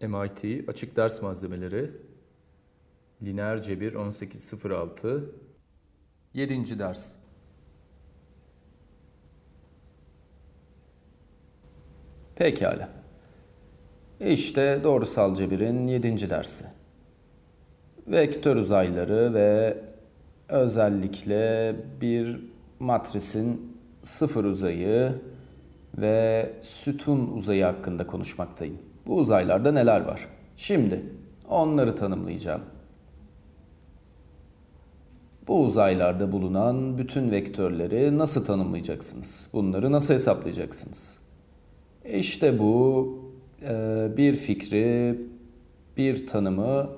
MIT Açık Ders Malzemeleri Lineer Cebir 1806 7. ders Pekala. İşte doğrusal cebirin 7. dersi. Vektör uzayları ve özellikle bir matrisin sıfır uzayı ve sütun uzayı hakkında konuşmaktayım. Bu uzaylarda neler var? Şimdi onları tanımlayacağım. Bu uzaylarda bulunan bütün vektörleri nasıl tanımlayacaksınız? Bunları nasıl hesaplayacaksınız? İşte bu e, bir fikri, bir tanımı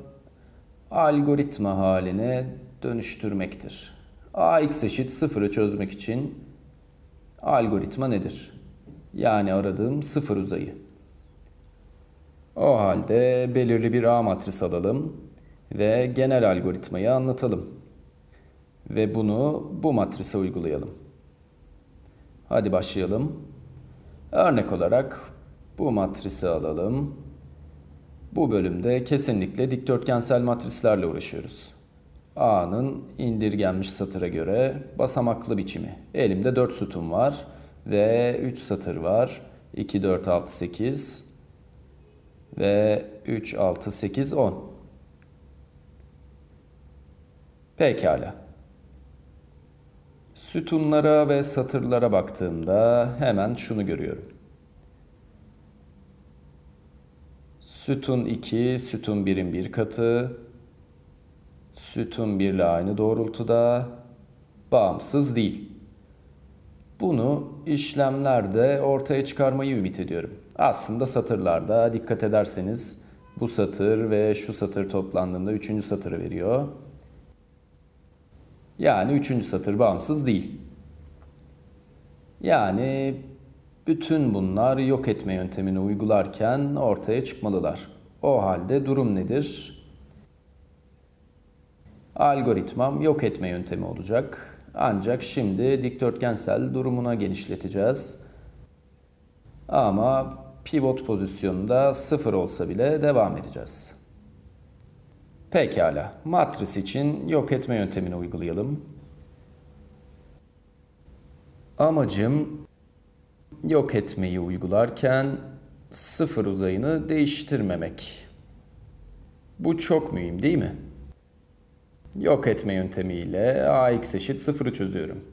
algoritma haline dönüştürmektir. ax eşit sıfırı çözmek için algoritma nedir? Yani aradığım sıfır uzayı. O halde belirli bir A matris alalım ve genel algoritmayı anlatalım. Ve bunu bu matrise uygulayalım. Hadi başlayalım. Örnek olarak bu matrisi alalım. Bu bölümde kesinlikle dikdörtgensel matrislerle uğraşıyoruz. A'nın indirgenmiş satıra göre basamaklı biçimi. Elimde 4 sütun var ve 3 satır var. 2, 4, 6, 8 ve 3, 6, 8, 10. Pekala. Sütunlara ve satırlara baktığımda hemen şunu görüyorum. Sütun 2, sütun 1'in bir katı, sütun 1 ile aynı doğrultuda, bağımsız değil. Bunu işlemlerde ortaya çıkarmayı ümit ediyorum. Aslında satırlarda dikkat ederseniz bu satır ve şu satır toplandığında üçüncü satırı veriyor. Yani üçüncü satır bağımsız değil. Yani bütün bunlar yok etme yöntemini uygularken ortaya çıkmalılar. O halde durum nedir? Algoritmam yok etme yöntemi olacak. Ancak şimdi dikdörtgensel durumuna genişleteceğiz. Ama pivot pozisyonunda sıfır olsa bile devam edeceğiz. Pekala. Matris için yok etme yöntemini uygulayalım. Amacım yok etmeyi uygularken sıfır uzayını değiştirmemek. Bu çok mühim değil mi? Yok etme yöntemiyle ax eşit sıfırı çözüyorum.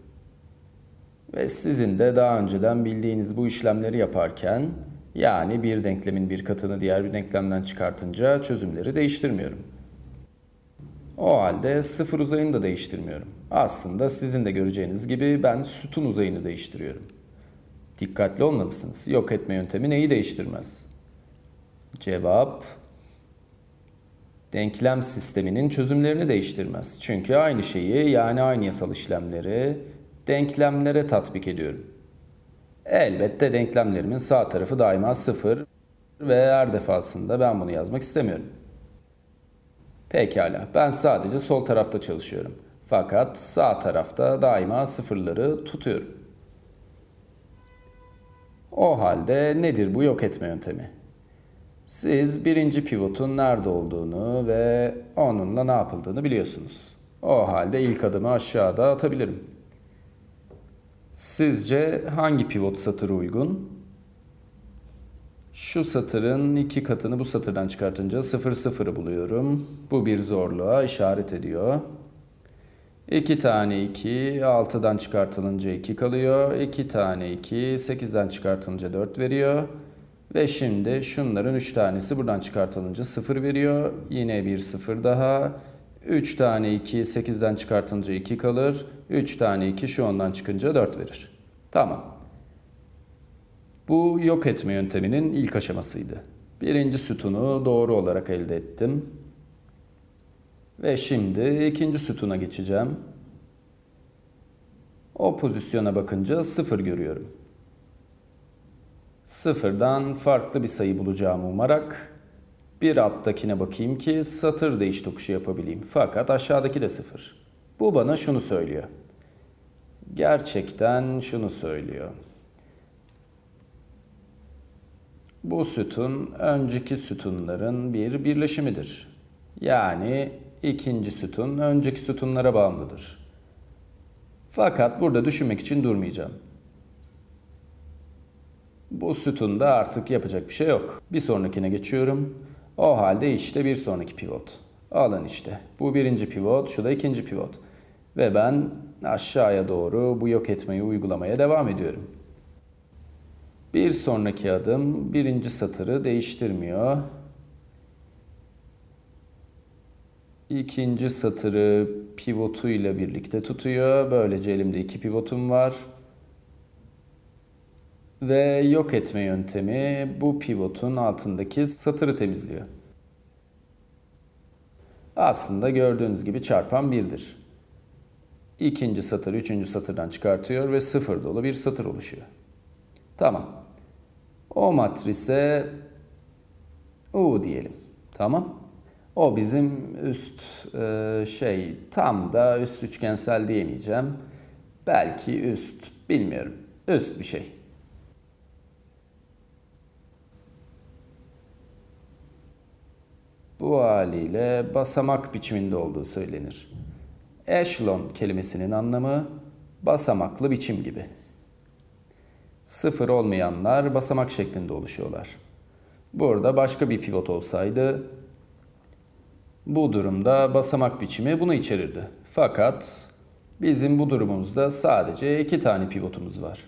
Ve sizin de daha önceden bildiğiniz bu işlemleri yaparken yani bir denklemin bir katını diğer bir denklemden çıkartınca çözümleri değiştirmiyorum. O halde sıfır uzayını da değiştirmiyorum. Aslında sizin de göreceğiniz gibi ben sütun uzayını değiştiriyorum. Dikkatli olmalısınız. Yok etme yöntemi neyi değiştirmez? Cevap denklem sisteminin çözümlerini değiştirmez. Çünkü aynı şeyi yani aynı yasal işlemleri denklemlere tatbik ediyorum. Elbette denklemlerimin sağ tarafı daima sıfır ve her defasında ben bunu yazmak istemiyorum. Pekala ben sadece sol tarafta çalışıyorum. Fakat sağ tarafta daima sıfırları tutuyorum. O halde nedir bu yok etme yöntemi? Siz birinci pivotun nerede olduğunu ve onunla ne yapıldığını biliyorsunuz. O halde ilk adımı aşağıda atabilirim. Sizce hangi pivot satırı uygun? Şu satırın iki katını bu satırdan çıkartınca 0 0'ı buluyorum. Bu bir zorluğa işaret ediyor. 2 tane 2 6'dan çıkartılınca 2 kalıyor. 2 tane 2 8'den çıkartılınca 4 veriyor. Ve şimdi şunların 3 tanesi buradan çıkartılınca 0 veriyor. Yine bir 0 daha. 3 tane 2 8'den çıkartılınca 2 kalır. 3 tane 2 şu ondan çıkınca 4 verir. Tamam. Bu yok etme yönteminin ilk aşamasıydı. Birinci sütunu doğru olarak elde ettim. Ve şimdi ikinci sütuna geçeceğim. O pozisyona bakınca sıfır görüyorum. Sıfırdan farklı bir sayı bulacağımı umarak bir alttakine bakayım ki satır değiş tokuşu yapabileyim. Fakat aşağıdaki de sıfır. Bu bana şunu söylüyor. Gerçekten şunu söylüyor. Bu sütun önceki sütunların bir birleşimidir. Yani ikinci sütun önceki sütunlara bağımlıdır. Fakat burada düşünmek için durmayacağım. Bu sütunda artık yapacak bir şey yok. Bir sonrakine geçiyorum. O halde işte bir sonraki pivot. Alın işte. Bu birinci pivot, şu da ikinci pivot. Ve ben aşağıya doğru bu yok etmeyi uygulamaya devam ediyorum. Bir sonraki adım birinci satırı değiştirmiyor. İkinci satırı pivotu ile birlikte tutuyor. Böylece elimde iki pivotum var. Ve yok etme yöntemi bu pivotun altındaki satırı temizliyor. Aslında gördüğünüz gibi çarpan birdir. İkinci satır üçüncü satırdan çıkartıyor ve sıfır dolu bir satır oluşuyor. Tamam. O matrise U diyelim. Tamam. O bizim üst e, şey tam da üst üçgensel diyemeyeceğim. Belki üst bilmiyorum. Üst bir şey. Bu haliyle basamak biçiminde olduğu söylenir. Echelon kelimesinin anlamı basamaklı biçim gibi. Sıfır olmayanlar basamak şeklinde oluşuyorlar. Burada başka bir pivot olsaydı bu durumda basamak biçimi bunu içerirdi. Fakat bizim bu durumumuzda sadece iki tane pivotumuz var.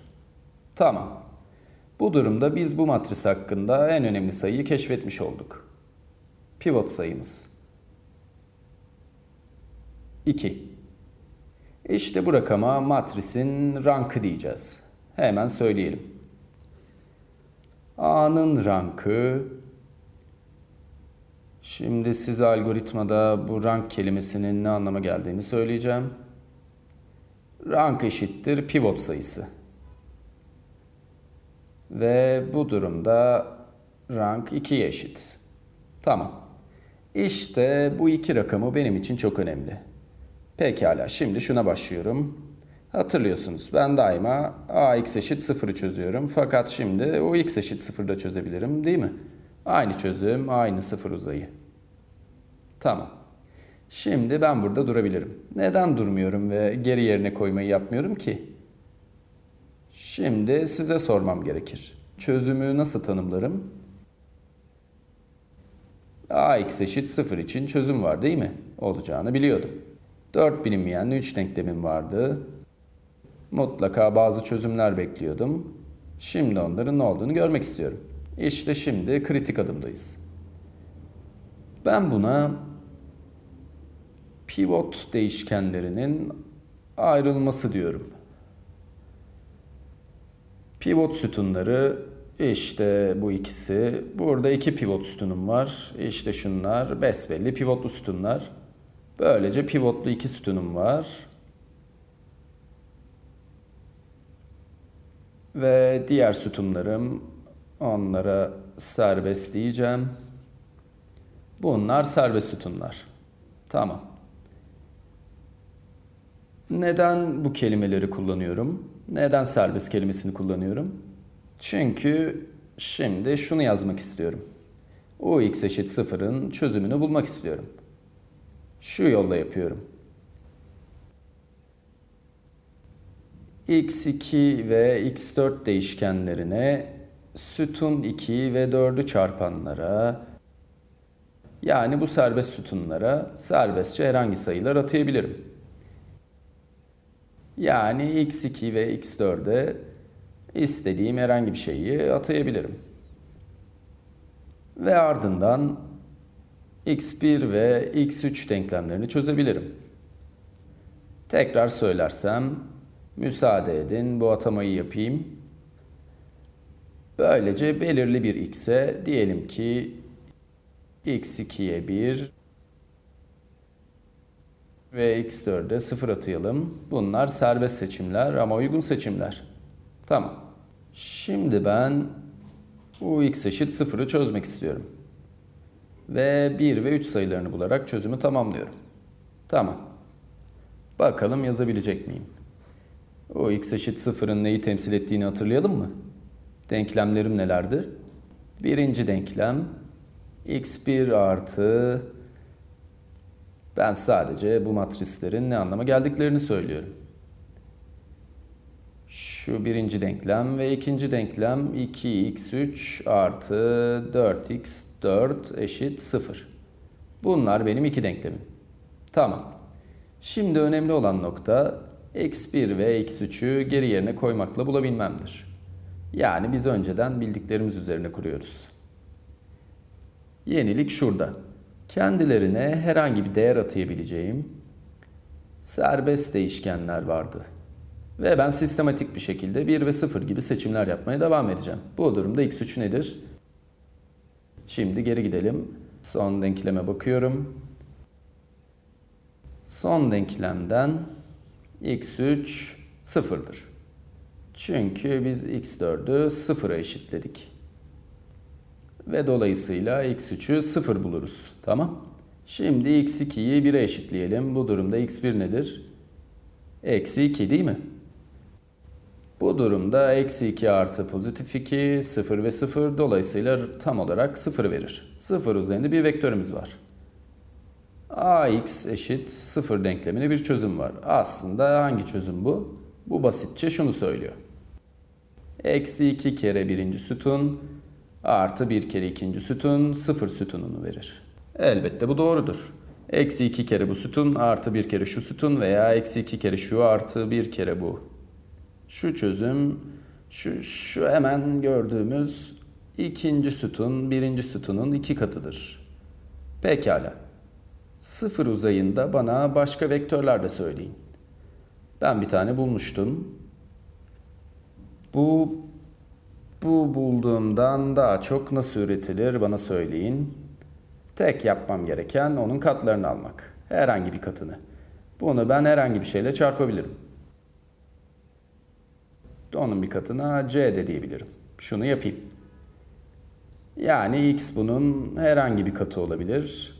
Tamam. Bu durumda biz bu matris hakkında en önemli sayıyı keşfetmiş olduk. Pivot sayımız. 2. İşte bu rakama matrisin rankı diyeceğiz. Hemen söyleyelim. A'nın rankı Şimdi size algoritmada bu rank kelimesinin ne anlama geldiğini söyleyeceğim. Rank eşittir pivot sayısı. Ve bu durumda rank 2'ye eşit. Tamam. İşte bu iki rakamı benim için çok önemli. Pekala şimdi şuna başlıyorum. Hatırlıyorsunuz ben daima ax eşit 0'ı çözüyorum. Fakat şimdi o x eşit 0'da çözebilirim değil mi? Aynı çözüm, aynı sıfır uzayı. Tamam. Şimdi ben burada durabilirim. Neden durmuyorum ve geri yerine koymayı yapmıyorum ki? Şimdi size sormam gerekir. Çözümü nasıl tanımlarım? Ax eşit 0 için çözüm var değil mi? Olacağını biliyordum. 4 bilinmeyenli 3 denklemim vardı. Mutlaka bazı çözümler bekliyordum. Şimdi onların ne olduğunu görmek istiyorum. İşte şimdi kritik adımdayız. Ben buna pivot değişkenlerinin ayrılması diyorum. Pivot sütunları işte bu ikisi. Burada iki pivot sütunum var. İşte şunlar besbelli pivotlu sütunlar. Böylece pivotlu iki sütunum var. Ve diğer sütunlarım onlara serbest diyeceğim. Bunlar serbest sütunlar. Tamam. Neden bu kelimeleri kullanıyorum? Neden serbest kelimesini kullanıyorum? Çünkü şimdi şunu yazmak istiyorum. ux eşit sıfırın çözümünü bulmak istiyorum. Şu yolla yapıyorum. x2 ve x4 değişkenlerine sütun 2 ve 4'ü çarpanlara yani bu serbest sütunlara serbestçe herhangi sayılar atayabilirim. Yani x2 ve x4'e istediğim herhangi bir şeyi atayabilirim. Ve ardından x1 ve x3 denklemlerini çözebilirim. Tekrar söylersem müsaade edin bu atamayı yapayım. Böylece belirli bir x'e diyelim ki x2'ye 1 ve x4'e 0 atayalım. Bunlar serbest seçimler ama uygun seçimler. Tamam. Şimdi ben u x eşit 0'ı çözmek istiyorum. Ve 1 ve 3 sayılarını bularak çözümü tamamlıyorum. Tamam. Bakalım yazabilecek miyim? u x eşit 0'ın neyi temsil ettiğini hatırlayalım mı? Denklemlerim nelerdir? Birinci denklem x1 artı ben sadece bu matrislerin ne anlama geldiklerini söylüyorum. Şu birinci denklem ve ikinci denklem 2x3 artı 4x4 eşit 0. Bunlar benim iki denklemim. Tamam. Şimdi önemli olan nokta x1 ve x3'ü geri yerine koymakla bulabilmemdir. Yani biz önceden bildiklerimiz üzerine kuruyoruz. Yenilik şurada. Kendilerine herhangi bir değer atayabileceğim serbest değişkenler vardı. Ve ben sistematik bir şekilde 1 ve 0 gibi seçimler yapmaya devam edeceğim. Bu durumda x3 nedir? Şimdi geri gidelim. Son denkleme bakıyorum. Son denklemden x3 sıfırdır. Çünkü biz x4'ü 0'a eşitledik. Ve dolayısıyla x3'ü 0 buluruz. Tamam. Şimdi x2'yi 1'e eşitleyelim. Bu durumda x1 nedir? Eksi 2 değil mi? Bu durumda eksi 2 artı pozitif 2, 0 ve 0 dolayısıyla tam olarak 0 verir. 0 üzerinde bir vektörümüz var. ax eşit 0 denklemine bir çözüm var. Aslında hangi çözüm bu? Bu basitçe şunu söylüyor. Eksi 2 kere birinci sütun artı 1 kere ikinci sütun 0 sütununu verir. Elbette bu doğrudur. Eksi 2 kere bu sütun artı 1 kere şu sütun veya eksi 2 kere şu artı 1 kere bu şu çözüm şu, şu hemen gördüğümüz ikinci sütun birinci sütunun iki katıdır. Pekala. Sıfır uzayında bana başka vektörler de söyleyin. Ben bir tane bulmuştum. Bu bu bulduğumdan daha çok nasıl üretilir bana söyleyin. Tek yapmam gereken onun katlarını almak. Herhangi bir katını. Bunu ben herhangi bir şeyle çarpabilirim. Onun bir katına c de diyebilirim. Şunu yapayım. Yani x bunun herhangi bir katı olabilir.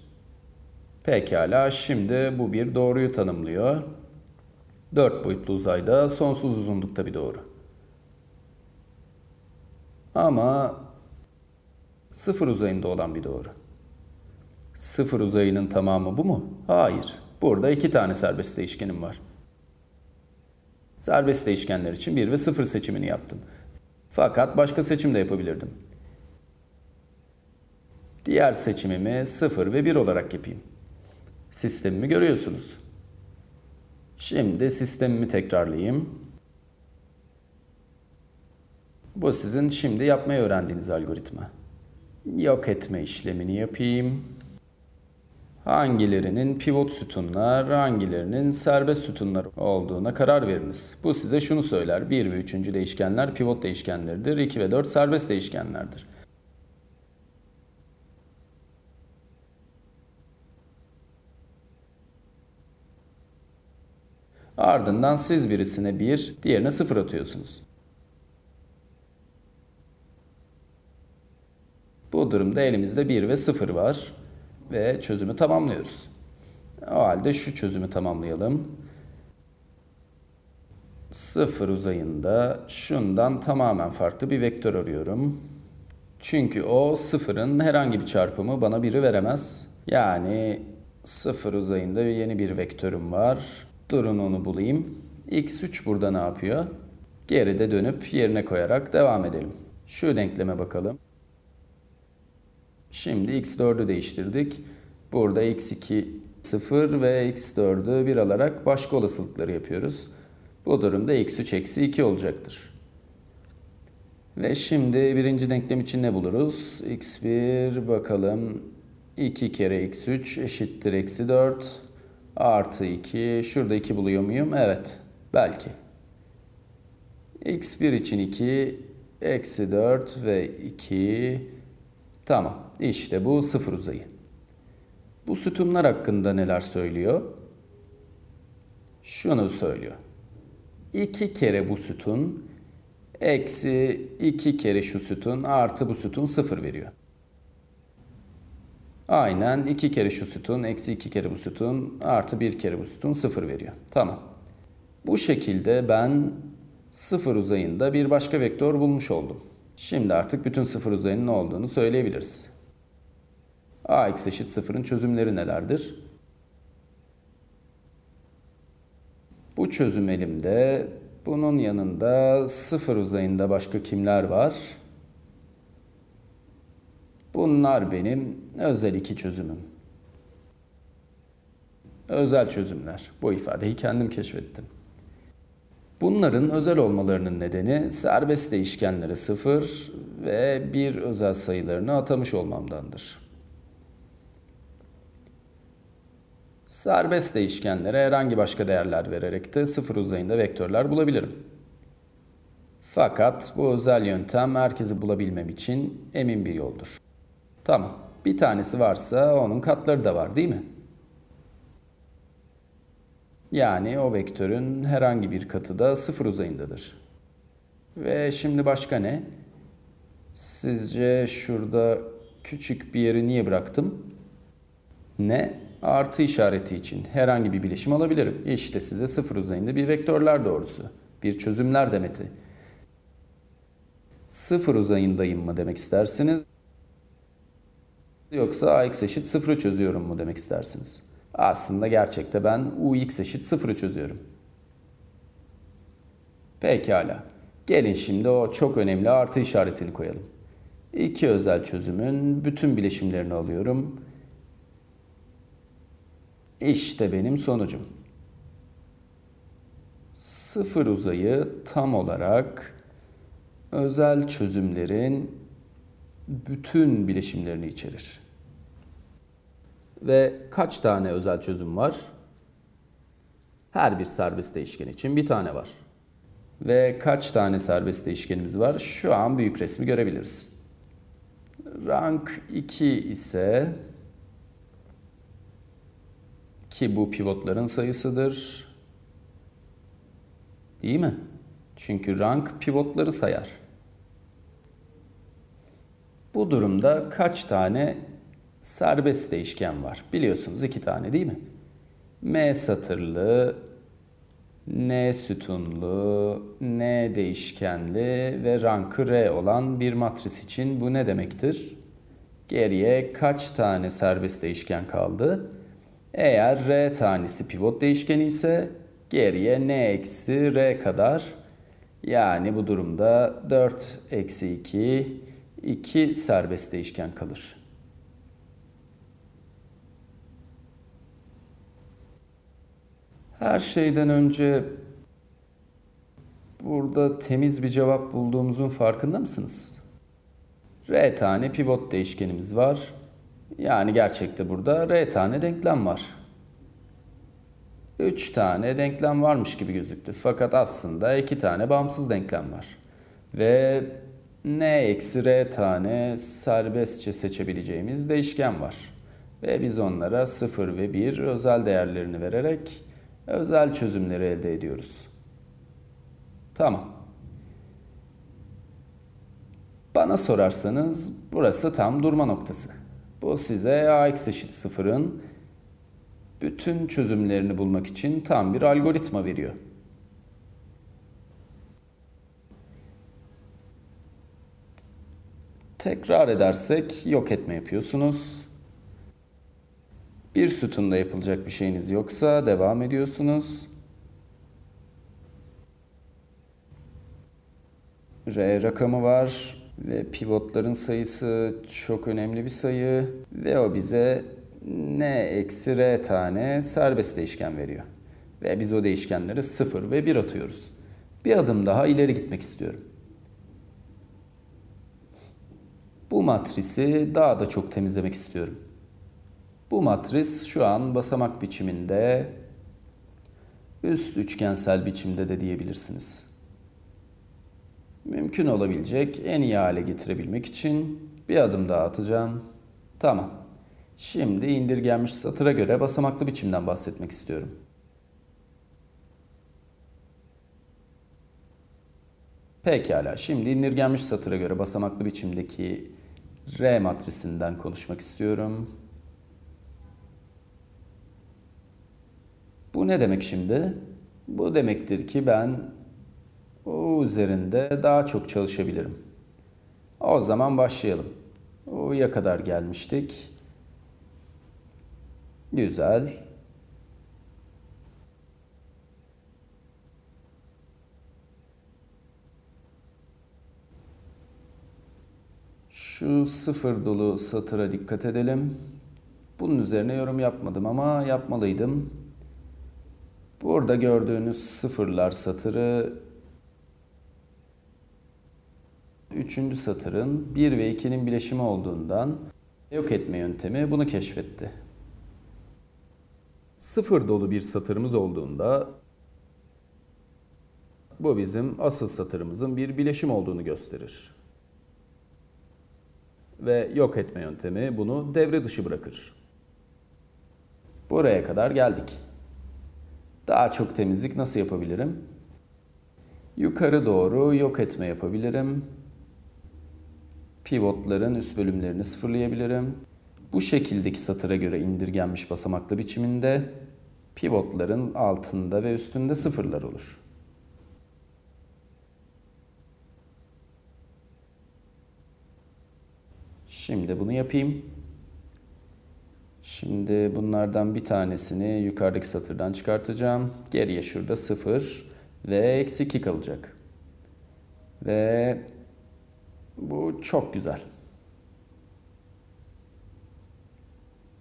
Pekala şimdi bu bir doğruyu tanımlıyor. Dört boyutlu uzayda sonsuz uzunlukta bir doğru. Ama sıfır uzayında olan bir doğru. Sıfır uzayının tamamı bu mu? Hayır. Burada iki tane serbest değişkenim var. Serbest değişkenler için 1 ve 0 seçimini yaptım. Fakat başka seçim de yapabilirdim. Diğer seçimimi 0 ve 1 olarak yapayım. Sistemimi görüyorsunuz. Şimdi sistemimi tekrarlayayım. Bu sizin şimdi yapmayı öğrendiğiniz algoritma. Yok etme işlemini yapayım hangilerinin pivot sütunlar, hangilerinin serbest sütunlar olduğuna karar veriniz. Bu size şunu söyler. 1 ve 3. değişkenler pivot değişkenleridir. 2 ve 4 serbest değişkenlerdir. Ardından siz birisine 1, diğerine 0 atıyorsunuz. Bu durumda elimizde 1 ve 0 var ve çözümü tamamlıyoruz. O halde şu çözümü tamamlayalım. Sıfır uzayında şundan tamamen farklı bir vektör arıyorum. Çünkü o sıfırın herhangi bir çarpımı bana biri veremez. Yani sıfır uzayında yeni bir vektörüm var. Durun onu bulayım. x3 burada ne yapıyor? Geride dönüp yerine koyarak devam edelim. Şu denkleme bakalım. Şimdi x4'ü değiştirdik. Burada x2 0 ve x4'ü 1 alarak başka olasılıkları yapıyoruz. Bu durumda x3 eksi 2 olacaktır. Ve şimdi birinci denklem için ne buluruz? x1 bakalım 2 kere x3 eşittir eksi 4 artı 2. Şurada 2 buluyor muyum? Evet. Belki. x1 için 2 eksi 4 ve 2 Tamam. İşte bu sıfır uzayı. Bu sütunlar hakkında neler söylüyor? Şunu söylüyor. İki kere bu sütun eksi iki kere şu sütun artı bu sütun sıfır veriyor. Aynen iki kere şu sütun eksi iki kere bu sütun artı bir kere bu sütun sıfır veriyor. Tamam. Bu şekilde ben sıfır uzayında bir başka vektör bulmuş oldum. Şimdi artık bütün sıfır uzayının ne olduğunu söyleyebiliriz. ax eşit sıfırın çözümleri nelerdir? Bu çözüm elimde. Bunun yanında sıfır uzayında başka kimler var? Bunlar benim özel iki çözümüm. Özel çözümler. Bu ifadeyi kendim keşfettim. Bunların özel olmalarının nedeni serbest değişkenlere sıfır ve bir özel sayılarını atamış olmamdandır. Serbest değişkenlere herhangi başka değerler vererek de sıfır uzayında vektörler bulabilirim. Fakat bu özel yöntem herkesi bulabilmem için emin bir yoldur. Tamam, bir tanesi varsa onun katları da var değil mi? Yani o vektörün herhangi bir katı da sıfır uzayındadır. Ve şimdi başka ne? Sizce şurada küçük bir yeri niye bıraktım? Ne? Artı işareti için herhangi bir bileşim alabilirim. İşte size sıfır uzayında bir vektörler doğrusu. Bir çözümler demeti. Sıfır uzayındayım mı demek istersiniz? Yoksa ax eşit sıfırı çözüyorum mu demek istersiniz? Aslında gerçekte ben ux eşit sıfırı çözüyorum. Pekala. Gelin şimdi o çok önemli artı işaretini koyalım. İki özel çözümün bütün bileşimlerini alıyorum. İşte benim sonucum. Sıfır uzayı tam olarak özel çözümlerin bütün bileşimlerini içerir. Ve kaç tane özel çözüm var? Her bir serbest değişken için bir tane var. Ve kaç tane serbest değişkenimiz var? Şu an büyük resmi görebiliriz. Rank 2 ise ki bu pivotların sayısıdır. Değil mi? Çünkü rank pivotları sayar. Bu durumda kaç tane serbest değişken var? Biliyorsunuz iki tane değil mi? M satırlı, N sütunlu, N değişkenli ve rankı R olan bir matris için bu ne demektir? Geriye kaç tane serbest değişken kaldı? Eğer R tanesi pivot değişkeni ise geriye N eksi R kadar yani bu durumda 4 eksi 2 2 serbest değişken kalır. Her şeyden önce burada temiz bir cevap bulduğumuzun farkında mısınız? R tane pivot değişkenimiz var. Yani gerçekte burada R tane denklem var. 3 tane denklem varmış gibi gözüktü. Fakat aslında 2 tane bağımsız denklem var. Ve n eksi r tane serbestçe seçebileceğimiz değişken var. Ve biz onlara 0 ve 1 özel değerlerini vererek özel çözümleri elde ediyoruz. Tamam. Bana sorarsanız burası tam durma noktası. Bu size ax eşit sıfırın bütün çözümlerini bulmak için tam bir algoritma veriyor. Tekrar edersek yok etme yapıyorsunuz. Bir sütunda yapılacak bir şeyiniz yoksa devam ediyorsunuz. R rakamı var ve pivotların sayısı çok önemli bir sayı ve o bize n eksi r tane serbest değişken veriyor. Ve biz o değişkenleri 0 ve 1 atıyoruz. Bir adım daha ileri gitmek istiyorum. Bu matrisi daha da çok temizlemek istiyorum. Bu matris şu an basamak biçiminde, üst üçgensel biçimde de diyebilirsiniz. Mümkün olabilecek en iyi hale getirebilmek için bir adım daha atacağım. Tamam. Şimdi indirgenmiş satıra göre basamaklı biçimden bahsetmek istiyorum. Pekala, şimdi indirgenmiş satıra göre basamaklı biçimdeki R matrisinden konuşmak istiyorum. Bu ne demek şimdi? Bu demektir ki ben o üzerinde daha çok çalışabilirim. O zaman başlayalım. U'ya kadar gelmiştik. Güzel. Şu sıfır dolu satıra dikkat edelim. Bunun üzerine yorum yapmadım ama yapmalıydım. Burada gördüğünüz sıfırlar satırı üçüncü satırın 1 ve 2'nin bileşimi olduğundan yok etme yöntemi bunu keşfetti. Sıfır dolu bir satırımız olduğunda bu bizim asıl satırımızın bir bileşim olduğunu gösterir. Ve yok etme yöntemi bunu devre dışı bırakır. Buraya kadar geldik. Daha çok temizlik nasıl yapabilirim? Yukarı doğru yok etme yapabilirim. Pivotların üst bölümlerini sıfırlayabilirim. Bu şekildeki satıra göre indirgenmiş basamaklı biçiminde pivotların altında ve üstünde sıfırlar olur. Şimdi bunu yapayım. Şimdi bunlardan bir tanesini yukarıdaki satırdan çıkartacağım. Geriye şurada 0 ve eksi 2 kalacak. Ve bu çok güzel.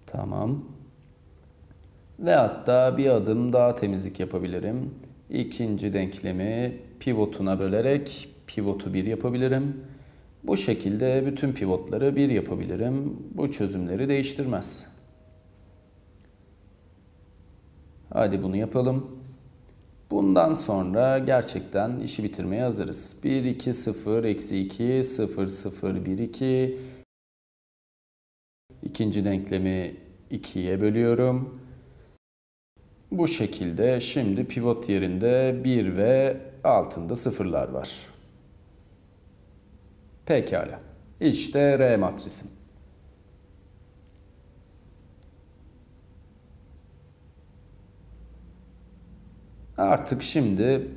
Tamam. Ve hatta bir adım daha temizlik yapabilirim. İkinci denklemi pivotuna bölerek pivotu 1 yapabilirim. Bu şekilde bütün pivotları 1 yapabilirim. Bu çözümleri değiştirmez. Hadi bunu yapalım. Bundan sonra gerçekten işi bitirmeye hazırız. 1, 2, 0, eksi 2, 0, 0, 1, 2. İkinci denklemi 2'ye bölüyorum. Bu şekilde şimdi pivot yerinde 1 ve altında sıfırlar var. Pekala. İşte R matrisim. Artık şimdi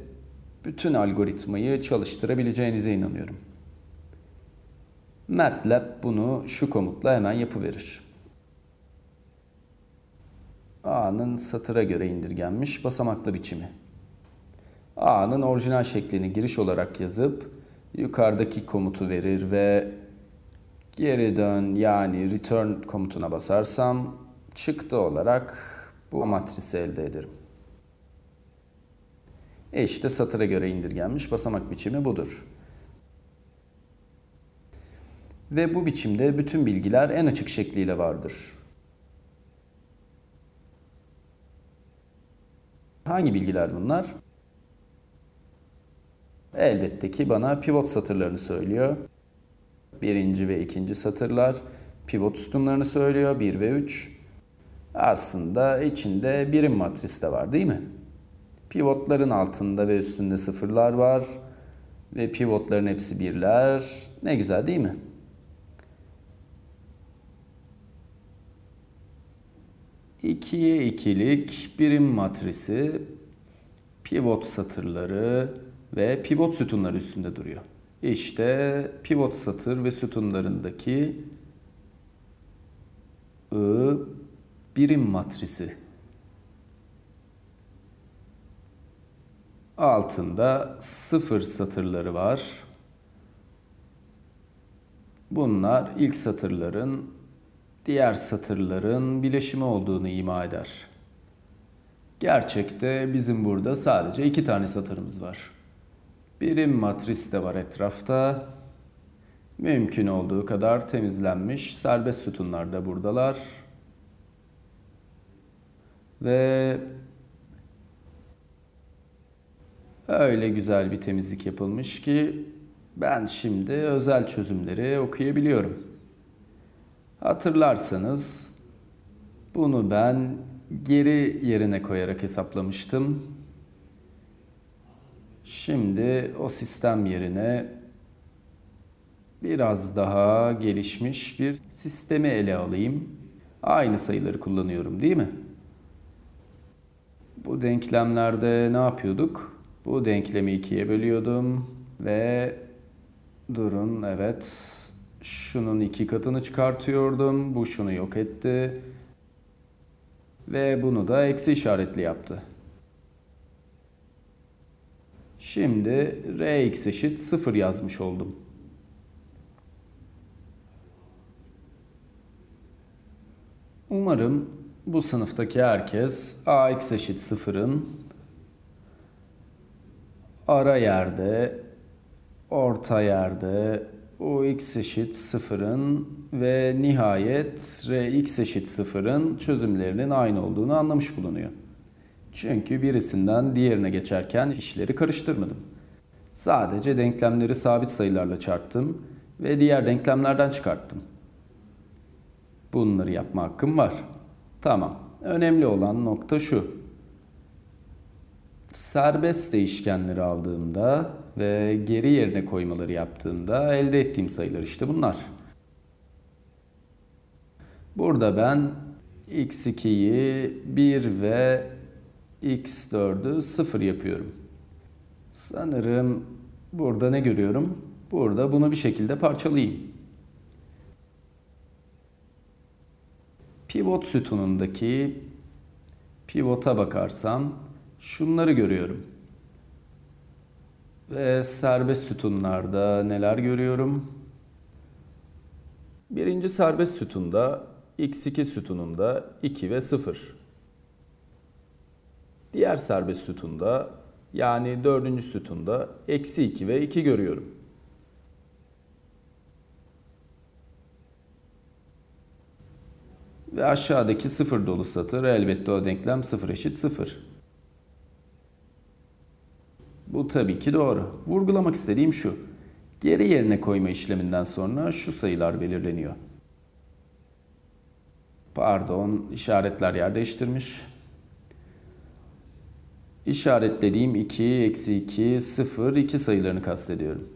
bütün algoritmayı çalıştırabileceğinize inanıyorum. MATLAB bunu şu komutla hemen yapıverir. A'nın satıra göre indirgenmiş basamaklı biçimi. A'nın orijinal şeklini giriş olarak yazıp yukarıdaki komutu verir ve geri dön yani return komutuna basarsam çıktı olarak bu matrisi elde ederim. E işte satıra göre indirgenmiş basamak biçimi budur. Ve bu biçimde bütün bilgiler en açık şekliyle vardır. Hangi bilgiler bunlar? Elbette ki bana pivot satırlarını söylüyor. Birinci ve ikinci satırlar. Pivot sütunlarını söylüyor. 1 ve 3. Aslında içinde birim matris de var değil mi? Pivotların altında ve üstünde sıfırlar var. Ve pivotların hepsi birler. Ne güzel değil mi? İkiye ikilik birim matrisi, pivot satırları ve pivot sütunları üstünde duruyor. İşte pivot satır ve sütunlarındaki birim matrisi altında sıfır satırları var. Bunlar ilk satırların diğer satırların bileşimi olduğunu ima eder. Gerçekte bizim burada sadece iki tane satırımız var. Birim matris de var etrafta. Mümkün olduğu kadar temizlenmiş serbest sütunlar da buradalar. Ve Öyle güzel bir temizlik yapılmış ki ben şimdi özel çözümleri okuyabiliyorum. Hatırlarsanız bunu ben geri yerine koyarak hesaplamıştım. Şimdi o sistem yerine biraz daha gelişmiş bir sistemi ele alayım. Aynı sayıları kullanıyorum değil mi? Bu denklemlerde ne yapıyorduk? Bu denklemi ikiye bölüyordum ve Durun evet. Şunun iki katını çıkartıyordum. Bu şunu yok etti. Ve bunu da eksi işaretli yaptı. Şimdi Rx eşit 0 yazmış oldum. Umarım bu sınıftaki herkes ax eşit 0'ın ara yerde, orta yerde, ux eşit 0'ın ve nihayet rx eşit 0'ın çözümlerinin aynı olduğunu anlamış bulunuyor. Çünkü birisinden diğerine geçerken işleri karıştırmadım. Sadece denklemleri sabit sayılarla çarptım ve diğer denklemlerden çıkarttım. Bunları yapma hakkım var. Tamam. Önemli olan nokta şu. Serbest değişkenleri aldığımda ve geri yerine koymaları yaptığımda elde ettiğim sayılar işte bunlar. Burada ben x2'yi 1 ve x4'ü 0 yapıyorum. Sanırım burada ne görüyorum? Burada bunu bir şekilde parçalayayım. Pivot sütunundaki pivota bakarsam şunları görüyorum. Ve serbest sütunlarda neler görüyorum? Birinci serbest sütunda x2 sütununda 2 ve 0. Diğer serbest sütunda yani dördüncü sütunda eksi 2 ve 2 görüyorum. Ve aşağıdaki sıfır dolu satır elbette o denklem sıfır eşit sıfır. Bu tabii ki doğru. Vurgulamak istediğim şu. Geri yerine koyma işleminden sonra şu sayılar belirleniyor. Pardon, işaretler yer değiştirmiş. İşaretlediğim 2, eksi 2, 0, 2 sayılarını kastediyorum.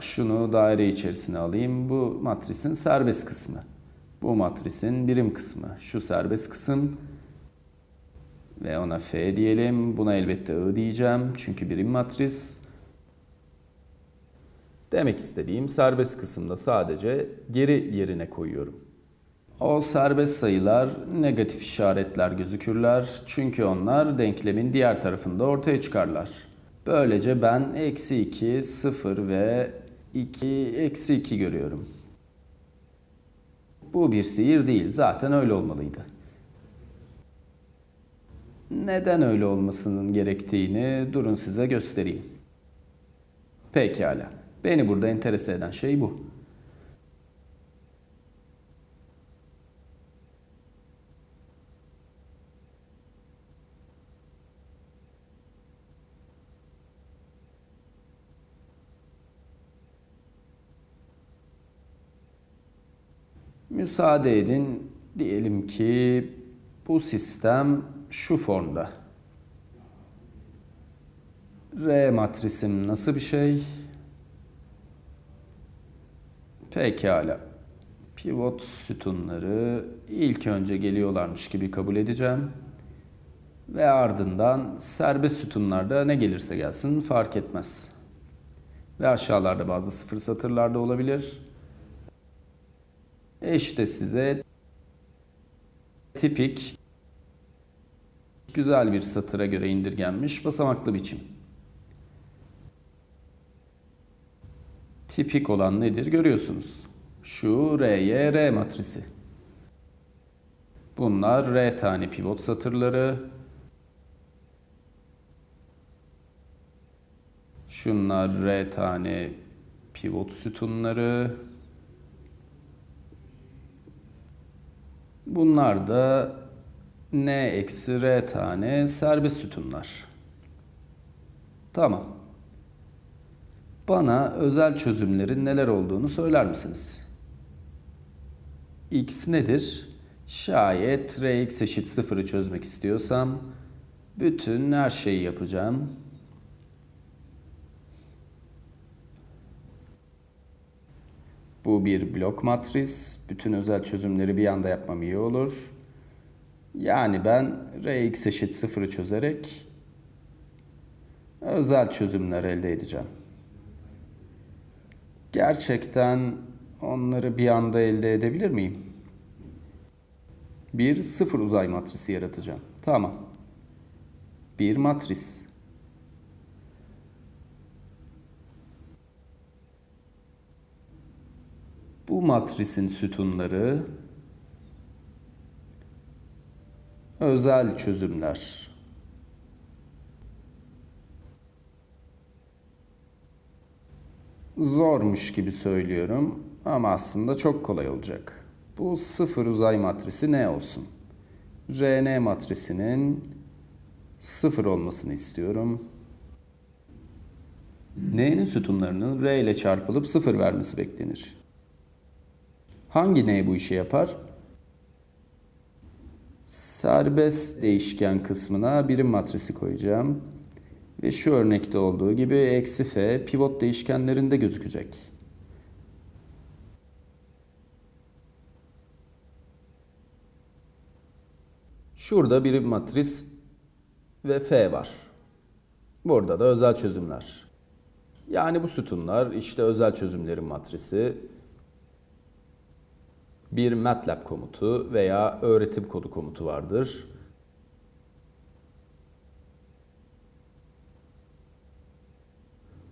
Şunu daire içerisine alayım. Bu matrisin serbest kısmı. Bu matrisin birim kısmı. Şu serbest kısım ve ona F diyelim. Buna elbette I diyeceğim. Çünkü birim matris. Demek istediğim serbest kısımda sadece geri yerine koyuyorum. O serbest sayılar negatif işaretler gözükürler. Çünkü onlar denklemin diğer tarafında ortaya çıkarlar. Böylece ben eksi 2, 0 ve 2, eksi 2 görüyorum. Bu bir sihir değil. Zaten öyle olmalıydı. Neden öyle olmasının gerektiğini durun size göstereyim. Pekala. Beni burada enterese eden şey bu. Müsaade edin diyelim ki bu sistem şu formda. R matrisim nasıl bir şey? Pekala. Pivot sütunları ilk önce geliyorlarmış gibi kabul edeceğim. Ve ardından serbest sütunlarda ne gelirse gelsin fark etmez. Ve aşağılarda bazı sıfır satırlarda olabilir. E işte size tipik güzel bir satıra göre indirgenmiş basamaklı biçim. Tipik olan nedir görüyorsunuz. Şu R'ye R matrisi. Bunlar R tane pivot satırları. Şunlar R tane pivot sütunları. Bunlar da N eksi R tane serbest sütunlar. Tamam. Bana özel çözümlerin neler olduğunu söyler misiniz? X nedir? Şayet Rx eşit sıfırı çözmek istiyorsam bütün her şeyi yapacağım. Bu bir blok matris. Bütün özel çözümleri bir anda yapmam iyi olur. Yani ben Rx eşit sıfırı çözerek özel çözümler elde edeceğim. Gerçekten onları bir anda elde edebilir miyim? Bir sıfır uzay matrisi yaratacağım. Tamam. Bir matris. Bu matrisin sütunları özel çözümler. Zormuş gibi söylüyorum ama aslında çok kolay olacak. Bu sıfır uzay matrisi ne olsun? Rn matrisinin sıfır olmasını istiyorum. N'nin sütunlarının R ile çarpılıp sıfır vermesi beklenir. Hangi N bu işi yapar? Serbest değişken kısmına birim matrisi koyacağım. Ve şu örnekte olduğu gibi eksi f pivot değişkenlerinde gözükecek. Şurada birim matris ve f var. Burada da özel çözümler. Yani bu sütunlar işte özel çözümlerin matrisi, bir MATLAB komutu veya öğretim kodu komutu vardır.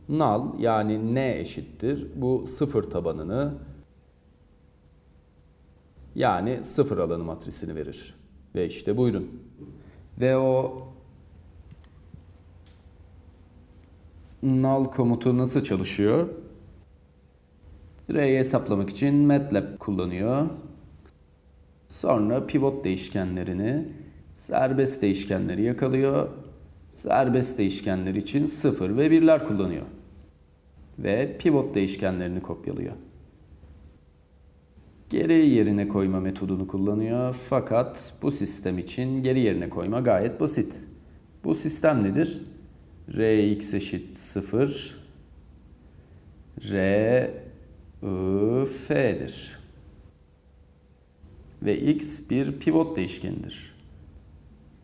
Null yani n eşittir. Bu sıfır tabanını yani sıfır alanı matrisini verir. Ve işte buyurun. Ve o null komutu nasıl çalışıyor? R'yi hesaplamak için MATLAB kullanıyor. Sonra pivot değişkenlerini serbest değişkenleri yakalıyor. Serbest değişkenler için 0 ve 1'ler kullanıyor. Ve pivot değişkenlerini kopyalıyor. Geri yerine koyma metodunu kullanıyor. Fakat bu sistem için geri yerine koyma gayet basit. Bu sistem nedir? Rx eşit 0 R F'dir. Ve X bir pivot değişkenidir.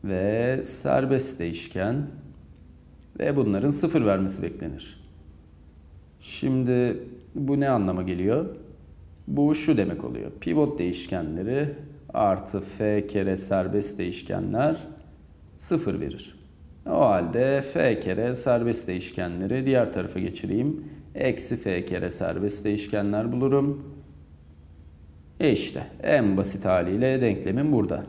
Ve serbest değişken ve bunların sıfır vermesi beklenir. Şimdi bu ne anlama geliyor? Bu şu demek oluyor. Pivot değişkenleri artı f kere serbest değişkenler sıfır verir. O halde f kere serbest değişkenleri diğer tarafa geçireyim. Eksi f kere serbest değişkenler bulurum. E işte en basit haliyle denklemim burada.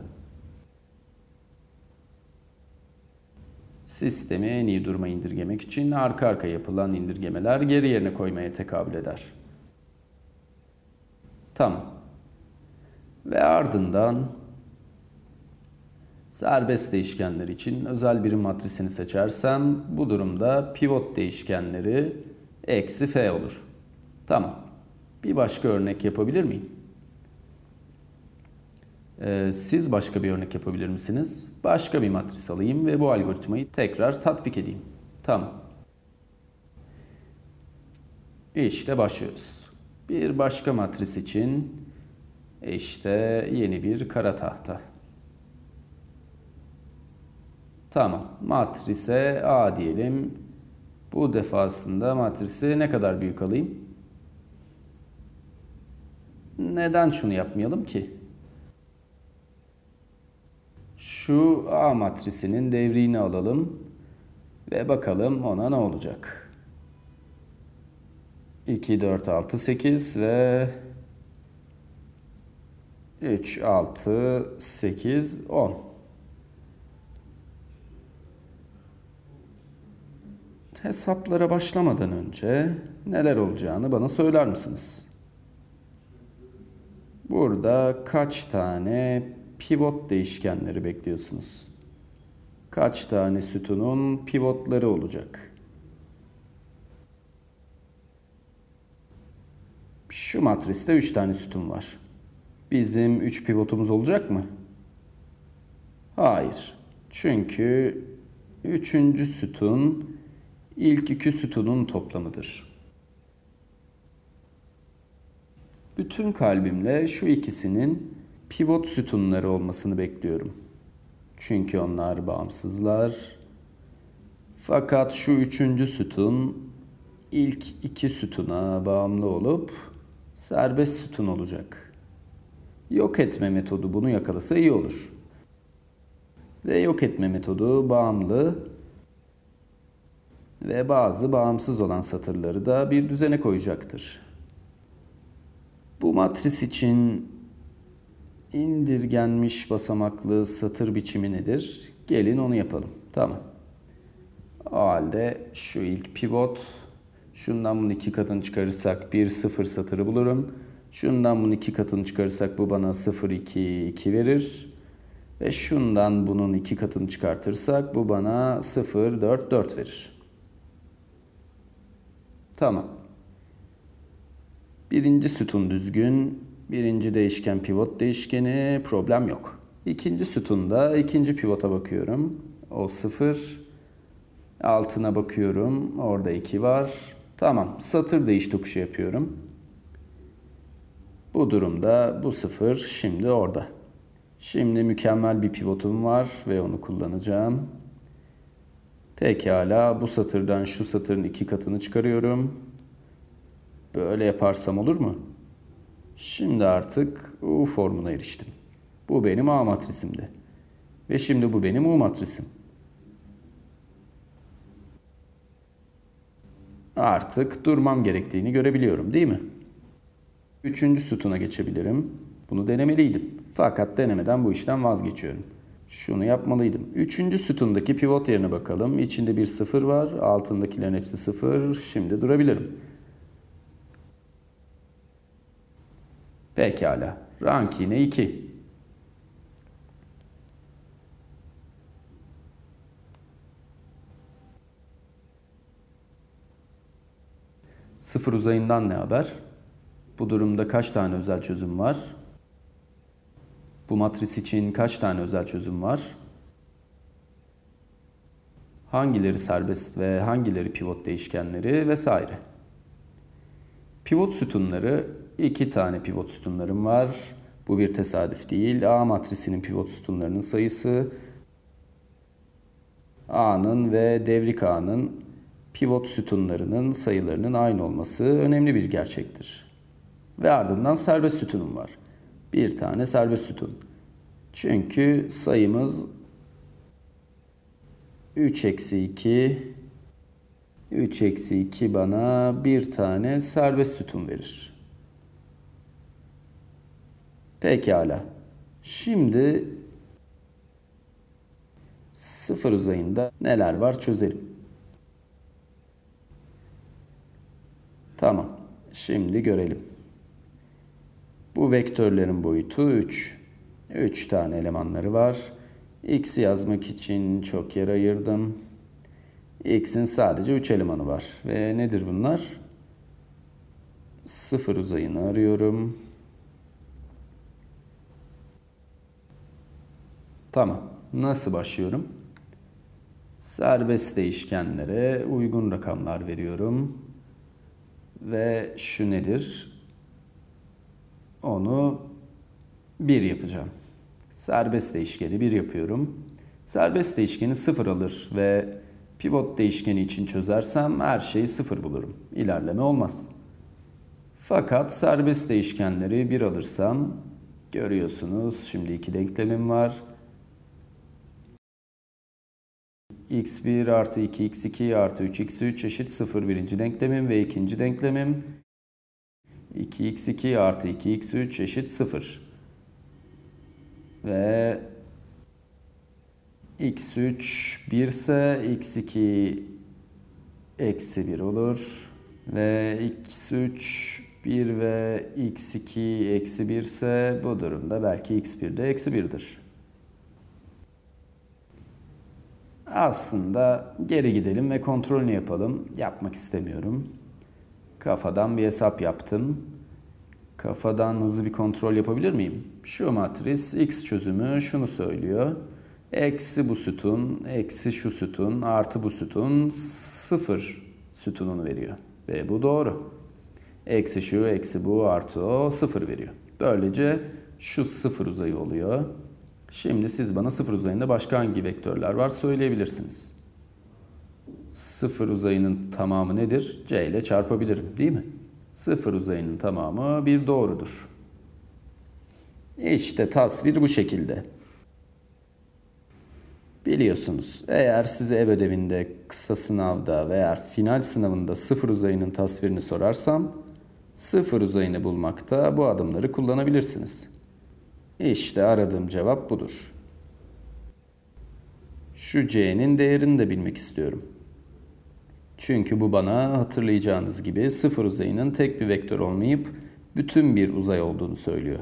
Sistemi en iyi duruma indirgemek için arka arka yapılan indirgemeler geri yerine koymaya tekabül eder. Tamam. Ve ardından serbest değişkenler için özel birim matrisini seçersem bu durumda pivot değişkenleri eksi f olur. Tamam. Bir başka örnek yapabilir miyim? Ee, siz başka bir örnek yapabilir misiniz? Başka bir matris alayım ve bu algoritmayı tekrar tatbik edeyim. Tamam. İşte başlıyoruz. Bir başka matris için işte yeni bir kara tahta. Tamam. Matrise A diyelim. Bu defasında matrisi ne kadar büyük alayım? Neden şunu yapmayalım ki? Şu A matrisinin devriğini alalım ve bakalım ona ne olacak. 2, 4, 6, 8 ve 3, 6, 8, 10. Hesaplara başlamadan önce neler olacağını bana söyler misiniz? Burada kaç tane pivot değişkenleri bekliyorsunuz? Kaç tane sütunun pivotları olacak? Şu matriste 3 tane sütun var. Bizim 3 pivotumuz olacak mı? Hayır. Çünkü üçüncü sütun ilk iki sütunun toplamıdır. Bütün kalbimle şu ikisinin pivot sütunları olmasını bekliyorum. Çünkü onlar bağımsızlar. Fakat şu üçüncü sütun ilk iki sütuna bağımlı olup serbest sütun olacak. Yok etme metodu bunu yakalasa iyi olur. Ve yok etme metodu bağımlı ve bazı bağımsız olan satırları da bir düzene koyacaktır. Bu matris için indirgenmiş basamaklı satır biçimi nedir? Gelin onu yapalım. Tamam. O halde şu ilk pivot, şundan bunun iki katını çıkarırsak bir sıfır satırı bulurum. Şundan bunun iki katını çıkarırsak bu bana 0, 2, 2 verir. Ve şundan bunun iki katını çıkartırsak bu bana 0, 4, 4 verir. Tamam. Birinci sütun düzgün. Birinci değişken pivot değişkeni problem yok. İkinci sütunda ikinci pivota bakıyorum. O 0. Altına bakıyorum. Orada 2 var. Tamam. Satır değiş tokuşu yapıyorum. Bu durumda bu 0 şimdi orada. Şimdi mükemmel bir pivotum var ve onu kullanacağım. Pekala bu satırdan şu satırın iki katını çıkarıyorum. Böyle yaparsam olur mu? Şimdi artık U formuna eriştim. Bu benim A matrisimdi. Ve şimdi bu benim U matrisim. Artık durmam gerektiğini görebiliyorum değil mi? Üçüncü sütuna geçebilirim. Bunu denemeliydim. Fakat denemeden bu işten vazgeçiyorum. Şunu yapmalıydım. Üçüncü sütundaki pivot yerine bakalım. İçinde bir sıfır var. Altındakilerin hepsi sıfır. Şimdi durabilirim. Pekala. Rank yine 2. Sıfır uzayından ne haber? Bu durumda kaç tane özel çözüm var? Bu matris için kaç tane özel çözüm var? Hangileri serbest ve hangileri pivot değişkenleri vesaire. Pivot sütunları iki tane pivot sütunlarım var. Bu bir tesadüf değil. A matrisinin pivot sütunlarının sayısı A'nın ve devrik A'nın pivot sütunlarının sayılarının aynı olması önemli bir gerçektir. Ve ardından serbest sütunum var. Bir tane serbest sütun. Çünkü sayımız 3 eksi 2 3 eksi 2 bana bir tane serbest sütun verir. Pekala. Şimdi sıfır uzayında neler var çözelim. Tamam. Şimdi görelim. Bu vektörlerin boyutu 3. 3 tane elemanları var. X'i yazmak için çok yer ayırdım. X'in sadece 3 elemanı var. Ve nedir bunlar? Sıfır uzayını arıyorum. Tamam. Nasıl başlıyorum? Serbest değişkenlere uygun rakamlar veriyorum. Ve şu nedir? Onu 1 yapacağım. Serbest değişkeni 1 yapıyorum. Serbest değişkeni 0 alır ve pivot değişkeni için çözersem her şeyi 0 bulurum. İlerleme olmaz. Fakat serbest değişkenleri 1 alırsam görüyorsunuz şimdi iki denklemim var. x1 artı 2 x2 artı 3 x3 eşit 0 birinci denklemim ve ikinci denklemim 2x2 artı 2x3 eşit 0 ve x3 1 ise x2 eksi 1 olur ve x3 1 ve x2 eksi 1 ise bu durumda belki x1 de eksi 1'dir. Aslında geri gidelim ve kontrolünü yapalım. Yapmak istemiyorum. Kafadan bir hesap yaptım. Kafadan hızlı bir kontrol yapabilir miyim? Şu matris x çözümü şunu söylüyor. Eksi bu sütun, eksi şu sütun, artı bu sütun sıfır sütununu veriyor. Ve bu doğru. Eksi şu, eksi bu, artı o sıfır veriyor. Böylece şu sıfır uzayı oluyor. Şimdi siz bana sıfır uzayında başka hangi vektörler var söyleyebilirsiniz. Sıfır uzayının tamamı nedir? C ile çarpabilirim değil mi? Sıfır uzayının tamamı bir doğrudur. İşte tasvir bu şekilde. Biliyorsunuz eğer size ev ödevinde, kısa sınavda veya final sınavında sıfır uzayının tasvirini sorarsam sıfır uzayını bulmakta bu adımları kullanabilirsiniz. İşte aradığım cevap budur. Şu c'nin değerini de bilmek istiyorum. Çünkü bu bana hatırlayacağınız gibi sıfır uzayının tek bir vektör olmayıp bütün bir uzay olduğunu söylüyor.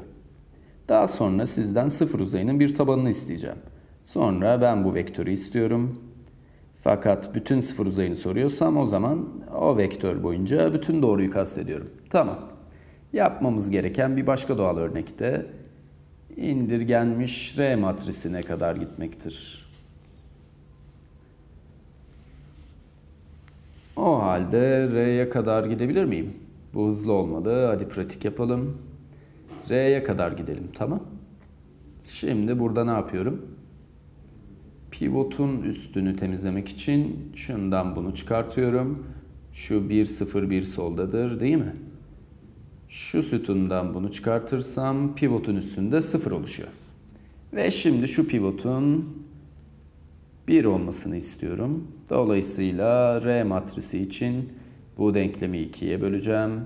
Daha sonra sizden sıfır uzayının bir tabanını isteyeceğim. Sonra ben bu vektörü istiyorum. Fakat bütün sıfır uzayını soruyorsam o zaman o vektör boyunca bütün doğruyu kastediyorum. Tamam. Yapmamız gereken bir başka doğal örnekte indirgenmiş R matrisine kadar gitmektir. O halde R'ye kadar gidebilir miyim? Bu hızlı olmadı. Hadi pratik yapalım. R'ye kadar gidelim. Tamam. Şimdi burada ne yapıyorum? Pivotun üstünü temizlemek için şundan bunu çıkartıyorum. Şu 1 0 1 soldadır değil mi? Şu sütundan bunu çıkartırsam pivotun üstünde 0 oluşuyor. Ve şimdi şu pivotun 1 olmasını istiyorum. Dolayısıyla R matrisi için bu denklemi 2'ye böleceğim.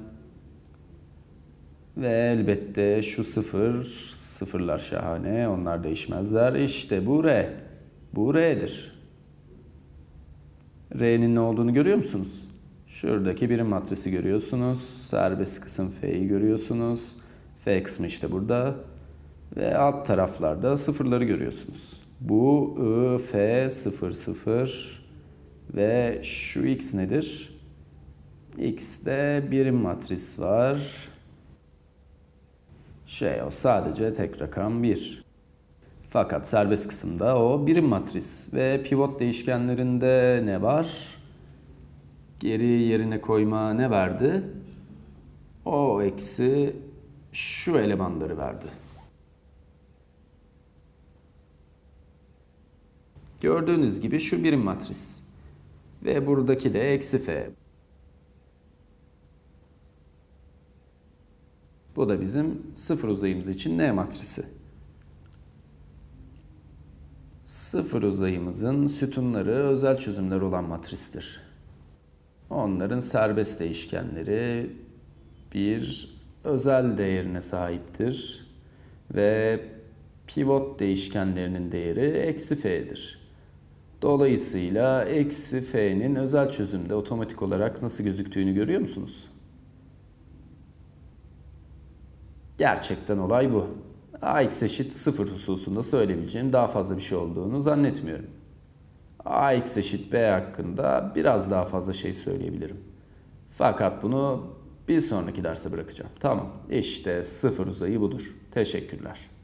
Ve elbette şu sıfır, sıfırlar şahane, onlar değişmezler. İşte bu R, bu R'dir. R'nin ne olduğunu görüyor musunuz? Şuradaki birim matrisi görüyorsunuz. Serbest kısım F'yi görüyorsunuz. F kısmı işte burada. Ve alt taraflarda sıfırları görüyorsunuz. Bu I, F, 0, 0 ve şu X nedir? X'de birim matris var. Şey o sadece tek rakam 1. Fakat serbest kısımda o birim matris ve pivot değişkenlerinde ne var? Geri yerine koyma ne verdi? O eksi şu elemanları verdi. Gördüğünüz gibi şu birim matris. Ve buradaki de eksi f. Bu da bizim sıfır uzayımız için n matrisi. Sıfır uzayımızın sütunları özel çözümler olan matristir. Onların serbest değişkenleri bir özel değerine sahiptir ve pivot değişkenlerinin değeri eksi f'dir. Dolayısıyla eksi f'nin özel çözümde otomatik olarak nasıl gözüktüğünü görüyor musunuz? Gerçekten olay bu. ax eşit 0 hususunda söyleyebileceğim daha fazla bir şey olduğunu zannetmiyorum. ax eşit b hakkında biraz daha fazla şey söyleyebilirim. Fakat bunu bir sonraki derse bırakacağım. Tamam işte sıfır uzayı budur. Teşekkürler.